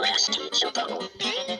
Last Super Bowl.